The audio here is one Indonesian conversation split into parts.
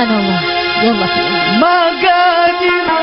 Subhanallah. Ya Allah. ya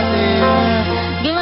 Yeah.